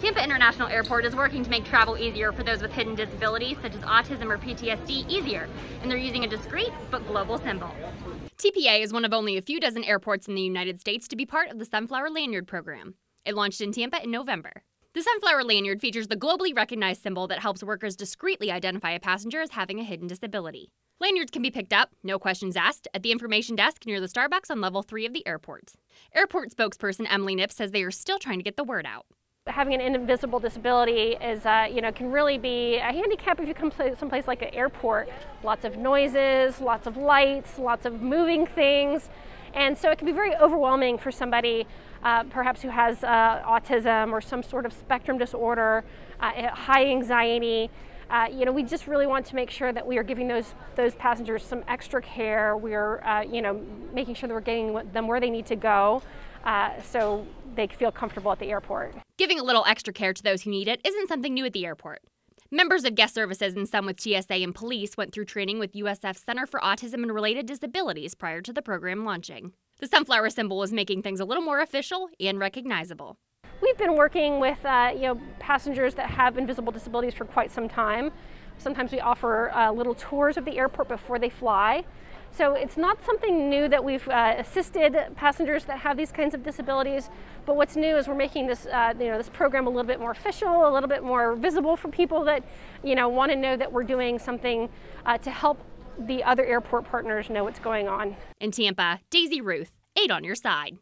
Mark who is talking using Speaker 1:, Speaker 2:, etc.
Speaker 1: Tampa International Airport is working to make travel easier for those with hidden disabilities such as autism or PTSD easier, and they're using a discreet but global symbol. TPA is one of only a few dozen airports in the United States to be part of the Sunflower Lanyard program. It launched in Tampa in November. The Sunflower Lanyard features the globally recognized symbol that helps workers discreetly identify a passenger as having a hidden disability. Lanyards can be picked up, no questions asked, at the information desk near the Starbucks on level 3 of the airport. Airport spokesperson Emily Nipp says they are still trying to get the word out
Speaker 2: having an invisible disability is, uh, you know, can really be a handicap if you come to someplace like an airport. Lots of noises, lots of lights, lots of moving things. And so it can be very overwhelming for somebody, uh, perhaps who has uh, autism or some sort of spectrum disorder, uh, high anxiety. Uh, you know, we just really want to make sure that we are giving those those passengers some extra care. We're, uh, you know, making sure that we're getting them where they need to go, uh, so they feel comfortable at the airport.
Speaker 1: Giving a little extra care to those who need it isn't something new at the airport. Members of guest services and some with TSA and police went through training with USF Center for Autism and Related Disabilities prior to the program launching. The sunflower symbol is making things a little more official and recognizable.
Speaker 2: We've been working with uh, you know passengers that have invisible disabilities for quite some time. Sometimes we offer uh, little tours of the airport before they fly. So it's not something new that we've uh, assisted passengers that have these kinds of disabilities, but what's new is we're making this, uh, you know, this program a little bit more official, a little bit more visible for people that, you know, want to know that we're doing something uh, to help the other airport partners know what's going on.
Speaker 1: In Tampa, Daisy Ruth, 8 on your side.